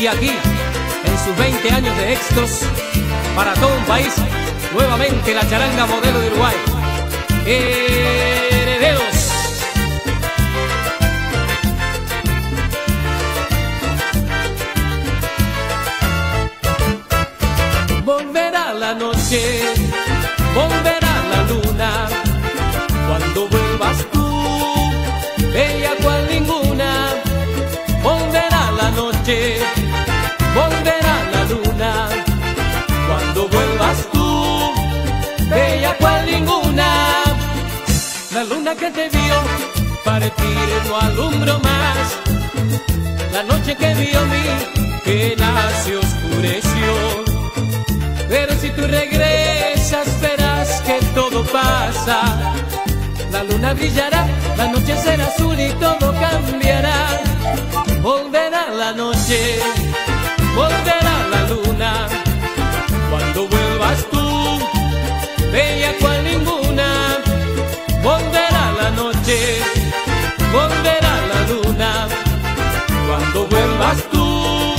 Y aquí, en sus 20 años de éxitos, para todo un país, nuevamente la charanga modelo de Uruguay. Herederos. Volverá la noche, volverá la luna, volverá la luna, cuando vuelvas tú, bella cual ninguna, la luna que te vio partir no alumbro más, la noche que vio mi pena se oscureció. Pero si tú regresas verás que todo pasa. La luna brillará, la noche será azul y todo cambiará. Volverá la noche, Tú,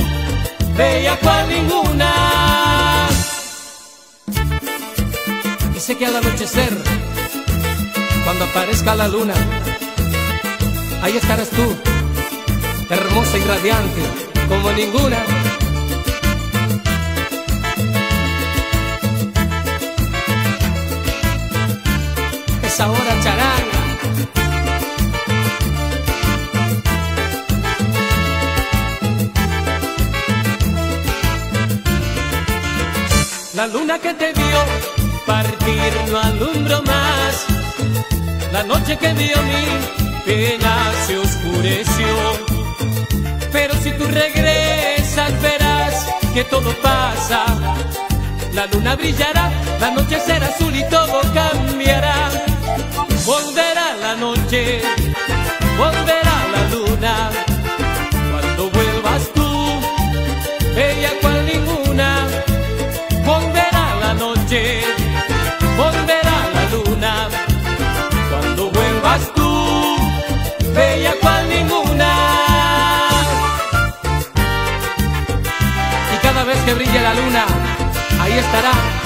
bella cual ninguna. Y sé que al anochecer, cuando aparezca la luna, ahí estarás tú, hermosa y radiante como ninguna. Es ahora charanga. La luna que te vio partir no alumbro más. La noche que vio mi pena se oscureció. Pero si tú regresas verás que todo pasa. La luna brillará, la noche será azul y todo cambiará. Volverá la noche, vez que brille la luna, ahí estará.